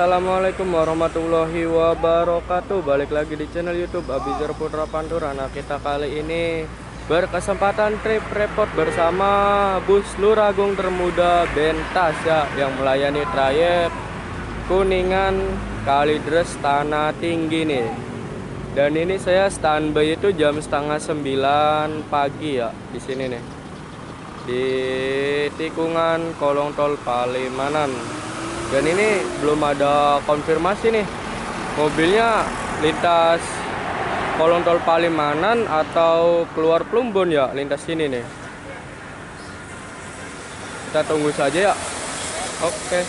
Assalamualaikum warahmatullahi wabarakatuh. Balik lagi di channel YouTube Abizar Putra Pantura. Nah, kita kali ini berkesempatan trip repot bersama bus Luragung Termuda Bentas ya yang melayani trayek Kuningan Kalidres Tanah Tinggi nih. Dan ini saya standby itu jam setengah sembilan pagi ya di sini nih di tikungan kolong tol Palimanan dan ini belum ada konfirmasi nih. Mobilnya lintas kolong tol Palimanan atau keluar Plumbon ya lintas sini nih. Kita tunggu saja ya. Oke.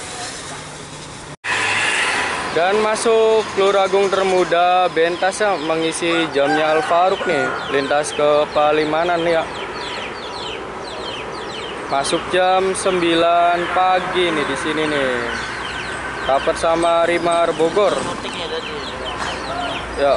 Dan masuk Luragung Termuda Bentas ya mengisi jamnya Al Faruq nih. Lintas ke Palimanan ya. Masuk jam 9 pagi nih di sini nih dapat sama Rimar Bogor. Ya.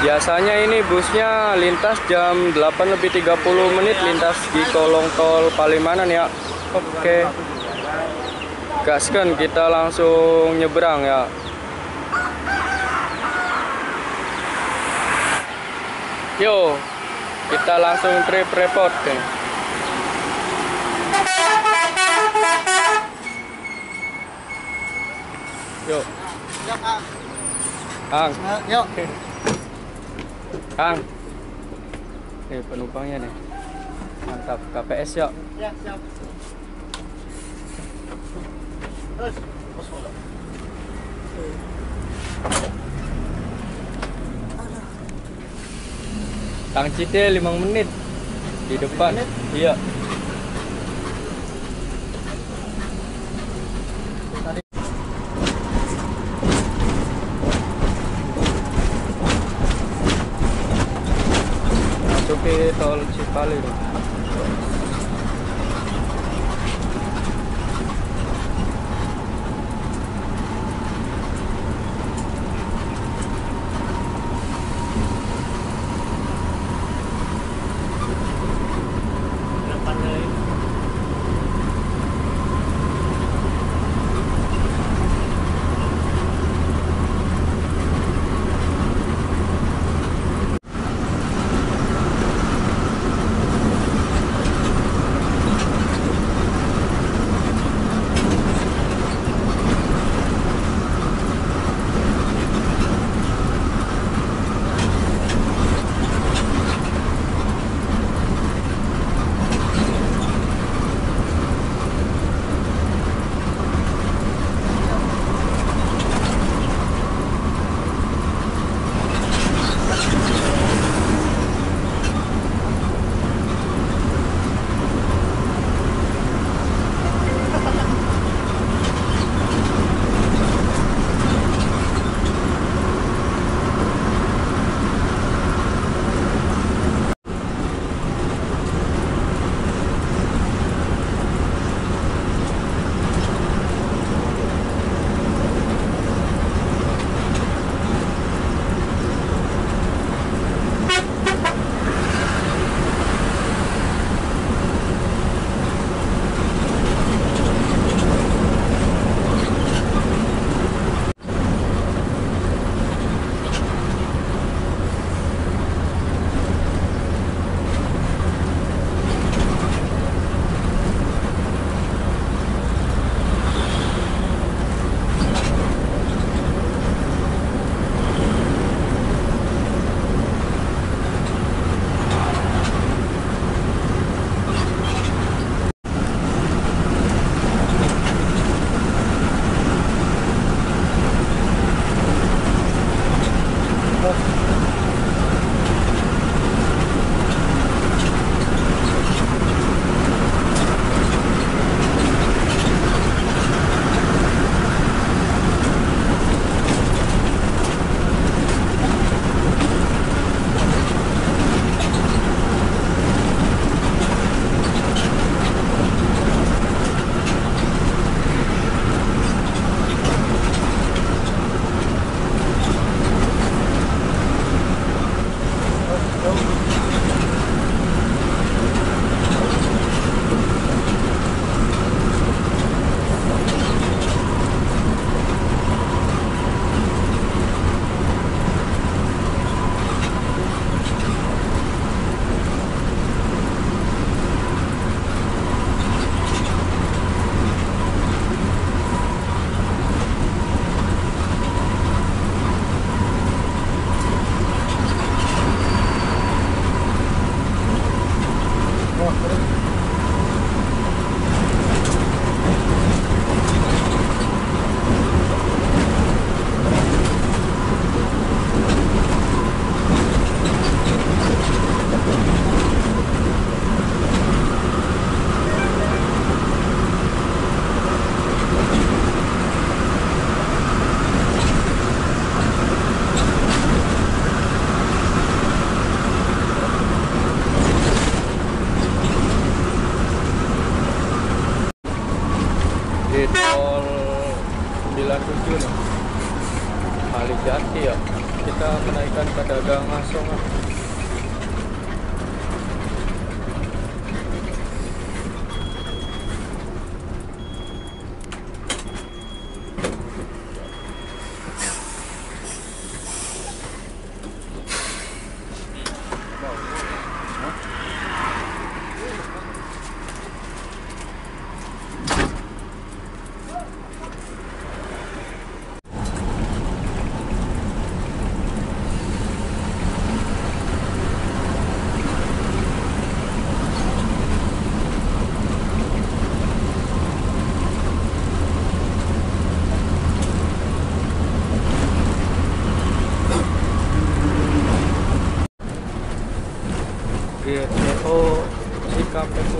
Biasanya ini busnya lintas jam 8 lebih 30 menit lintas di kolong tol Palimanan ya. Oke. Gaskan kita langsung nyebrang ya. Yo kita langsung trip report nih. Yuk. Kang. Yuk. Kang. Nih penumpangnya nih. Mantap KPS yuk. Ya, siap. Terus. Kang Cite 5 menit di depan. Iya. Masuk ke tol Cipali.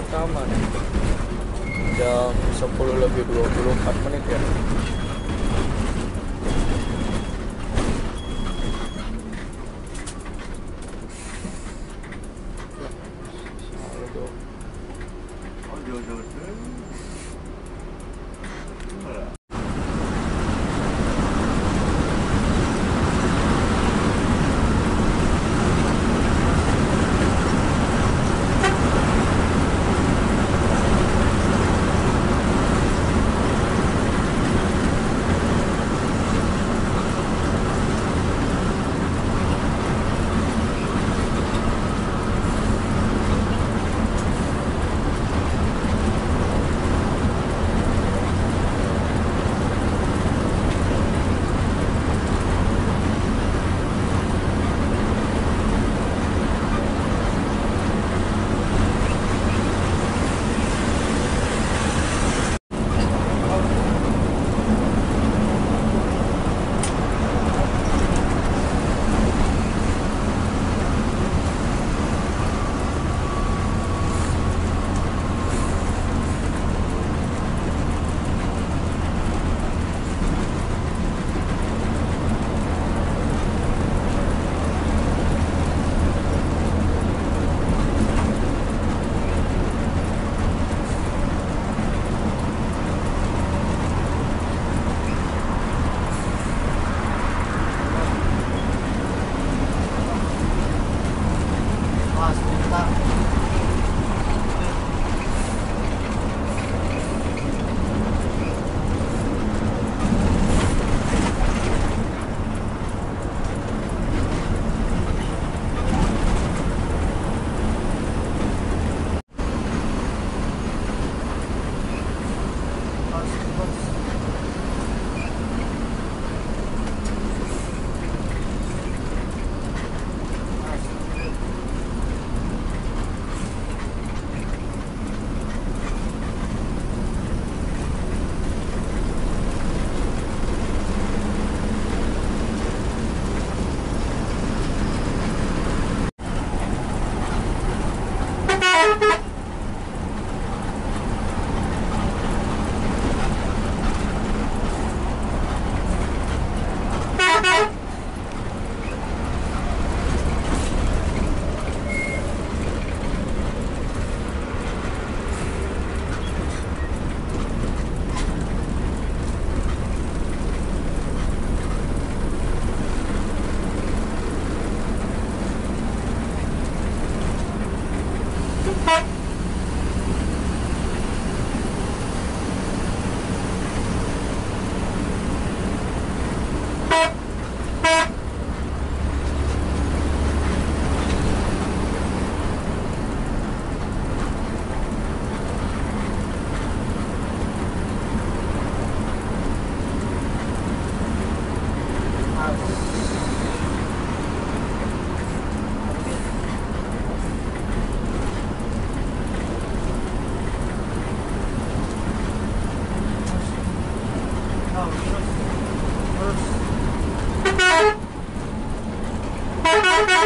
Utama. Nih jam 10 lebih 24 menit ya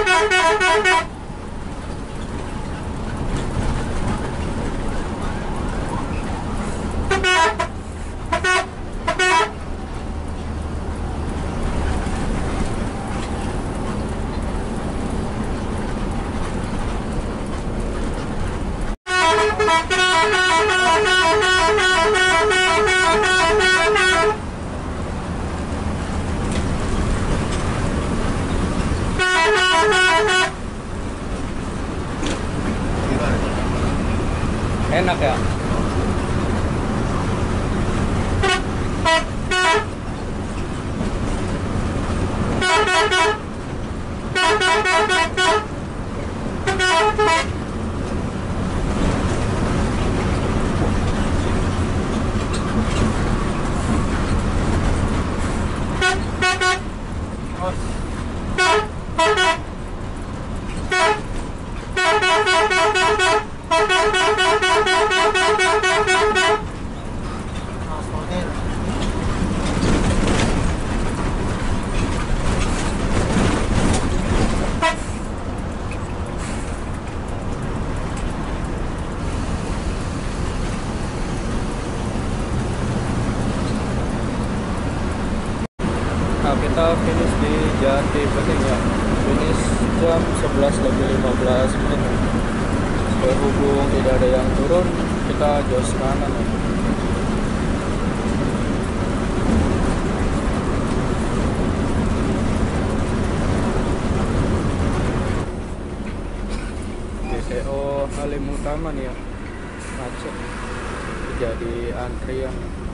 Thank you. 15 menit berhubung tidak ada yang turun kita jos kanan. Ya. GTO Halim Utama nih ya. Macet. Jadi antrian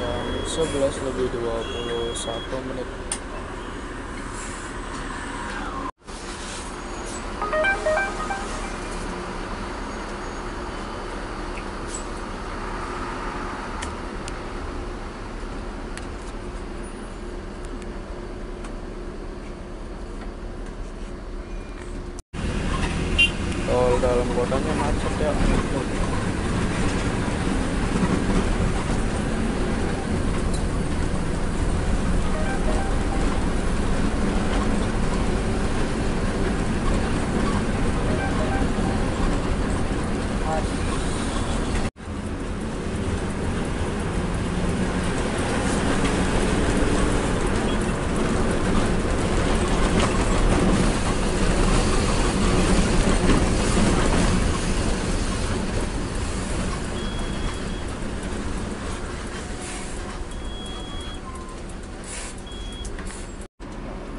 jam 11 lebih 21 menit tol dalam kotanya macet ya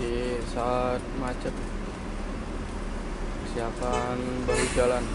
di saat macet siapkan bahu jalan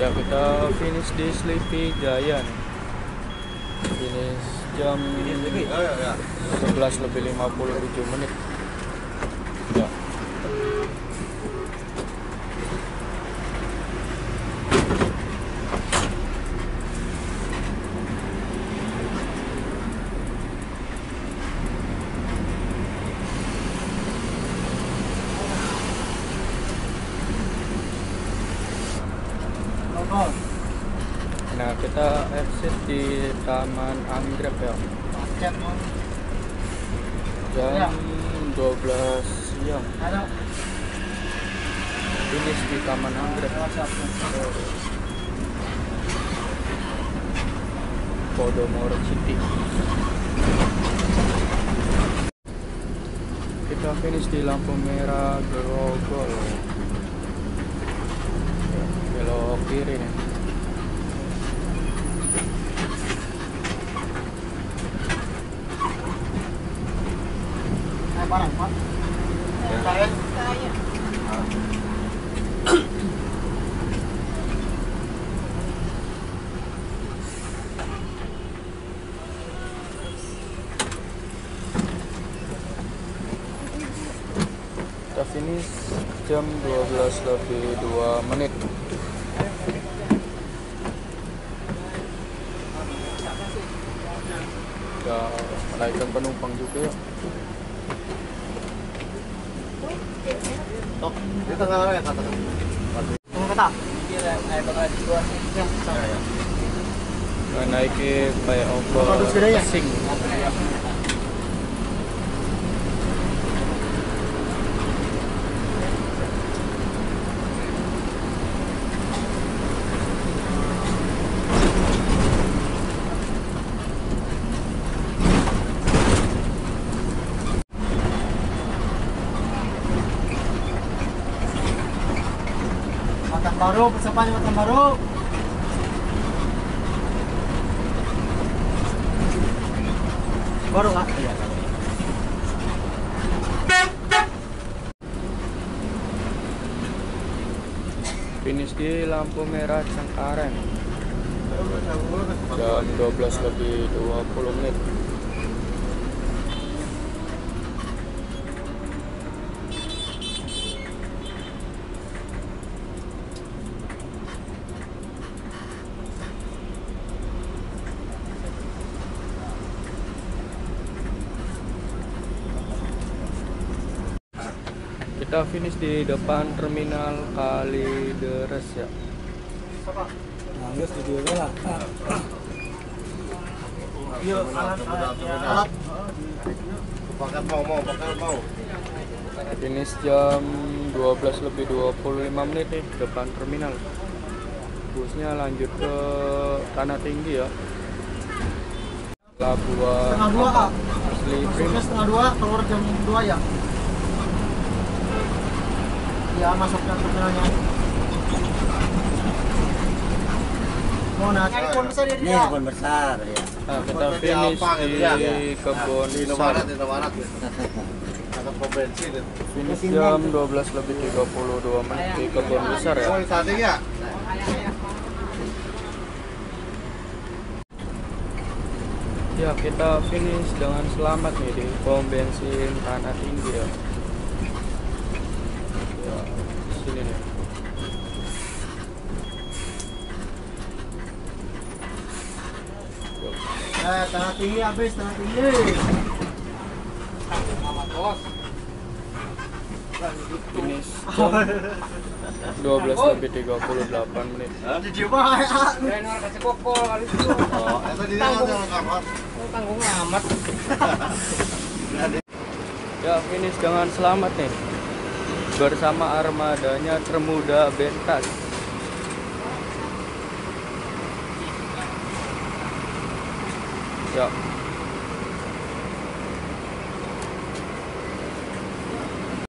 ya kita finish di Sleepy Jaya nih finish jam 11 lebih 57 menit ya nah kita exit di Taman Anggrek ya. Jam 12 siang. Finish di Taman Anggrek. Podomoro City. Kita finish di lampu merah Grogol. Belok kiri nih kita finish jam 12 lebih 2 menit kita menaikkan penumpang juga ya Tok, di tengah ya kata Tengah kata. flyover Kalau sudah ya? Sing baru, persiapan matan baru. Baru kak? Iya. finish di lampu merah Cengkareng jam 12 lebih 20 menit kita finish di depan terminal Kalideres ya Nangis di lah. Iya, alat alat. Paket mau mau, paket mau. finish jam 12 lebih 25 menit nih depan terminal busnya lanjut ke tanah tinggi ya Labuan Setengah dua kak. setengah dua, keluar jam dua ya. Iya, masuknya terminalnya. Mau nasi pun besar ya Ini dia. kebun besar ya. Nah, kita finish di kebun Di besar Indomaret, di Indomaret. Ada pom bensin. finish jam 12 lebih 32 menit di kebun besar ya Oh, tadi ya? Ya kita finish dengan selamat nih di pom bensin tanah tinggi ya. Ya sini nih. Yuk, Eh, tanah tinggi habis, tanah tinggi. Finish jam 12 lebih 38 menit. Di mana ya? Oh, Itu di dalam kamar. ya finish dengan selamat nih bersama armadanya termuda Bentas. Ya,